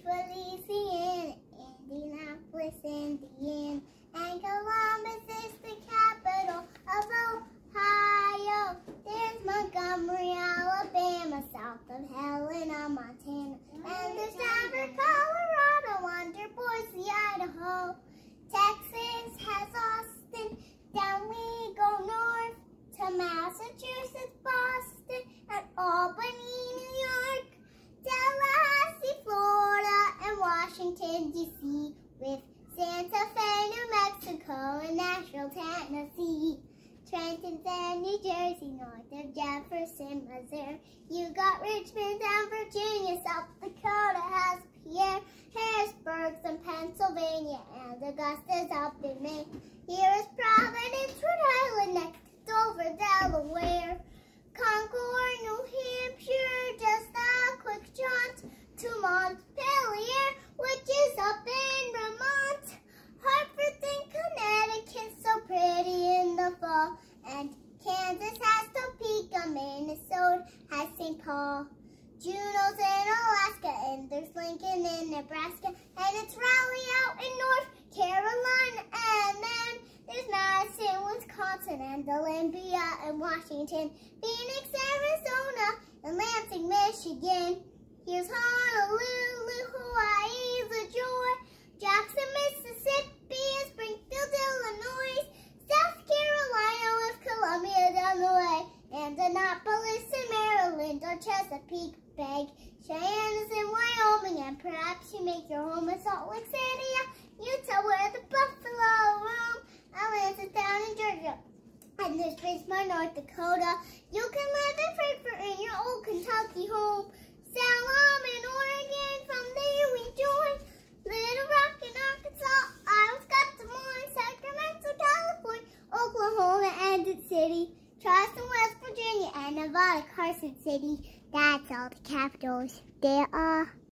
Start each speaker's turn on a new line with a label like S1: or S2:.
S1: Louisiana, Indianapolis, Indiana, and Columbus is the capital of Ohio. There's Montgomery, Alabama, south of Helena, D.C., with Santa Fe, New Mexico, and Nashville, Tennessee. Trenton and New Jersey, north of Jefferson, Missouri. You got Richmond down Virginia, South Dakota has Pierre, Harrisburg, and Pennsylvania, and Augusta's up in Maine. Here is Providence, Rhode Island, next to Dover, Delaware. Concord, New Hampshire, just a quick jaunt to Montpelier, which is up in Vermont. Hartford and Connecticut, so pretty in the fall. And Kansas has Topeka, St. Paul. Juneau's in Alaska, and there's Lincoln in Nebraska, and it's Raleigh out in North Carolina, and then there's Madison, Wisconsin, and Olympia and Washington, Phoenix, Arizona, and Lansing, Michigan. Here's Honolulu, Hawaii, the joy, Jackson, Mississippi, and Springfield, Illinois, South Carolina with Columbia down the way, and Annapolis in Maryland, or Chesapeake Bay, Cheyenne is in Wyoming, and perhaps you make your home in Salt Lake City, Utah, where the buffalo roam. Atlanta down in Georgia. And there's Bismarck, North Dakota. You can live in Frankfort in your old Kentucky home. Salem in Oregon, from there we join. Little Rock in Arkansas, Iowa's got Des Moines, Sacramento, California, Oklahoma, and its city. Charleston, West Nevada, Carson City. That's all the capitals there are.